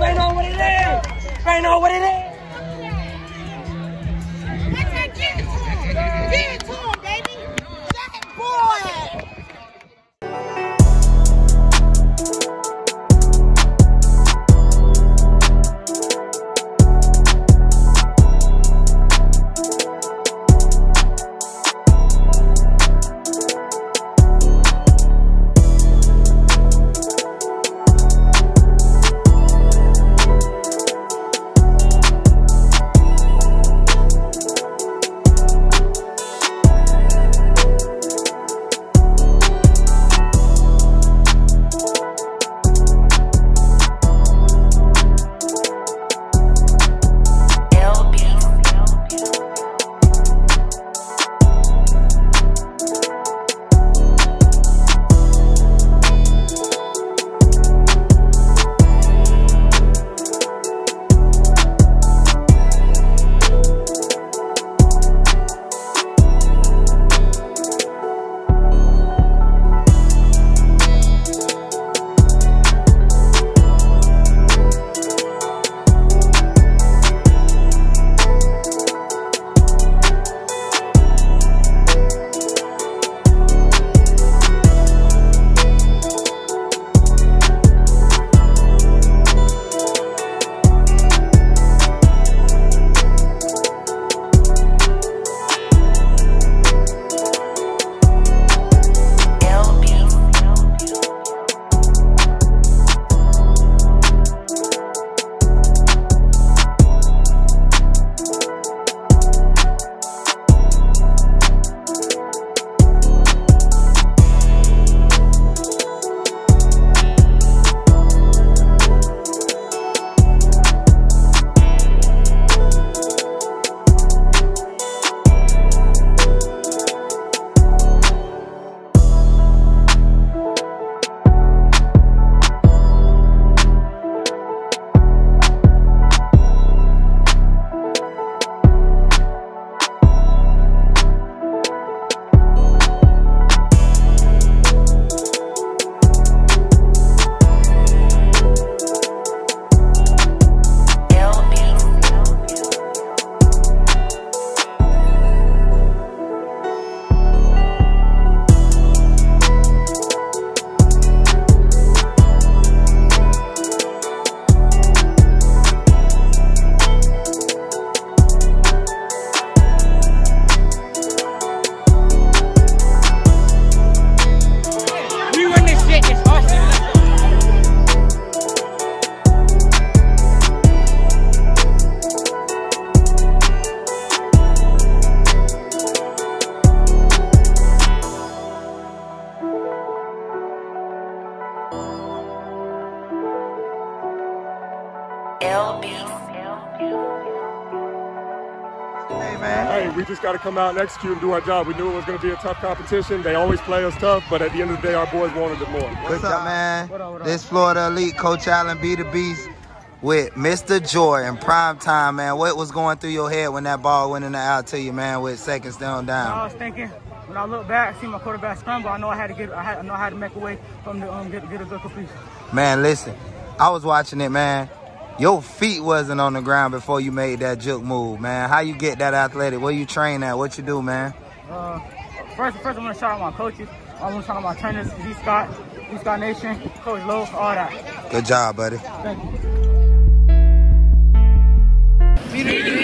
I know what it is. What it is. Hey, man. Hey, we just got to come out and execute and do our job. We knew it was going to be a tough competition. They always play us tough, but at the end of the day, our boys wanted it more. What's up, man? This Florida Elite, Coach Allen, be the beast with Mr. Joy in prime time, man. What was going through your head when that ball went in the out to you, man, with seconds down down? I was thinking when I look back, see my quarterback scramble. I know I had to get, I, had, I know I had to make a way from the um, get, get a good completion. Man, listen, I was watching it, man. Your feet wasn't on the ground before you made that juke move, man. How you get that athletic? Where you train at? What you do, man? Uh, first, first I'm gonna shout out my coaches. I'm gonna shout out my trainers, G Scott, G Scott Nation, Coach Lowe, all that. Good job, buddy. Thank you.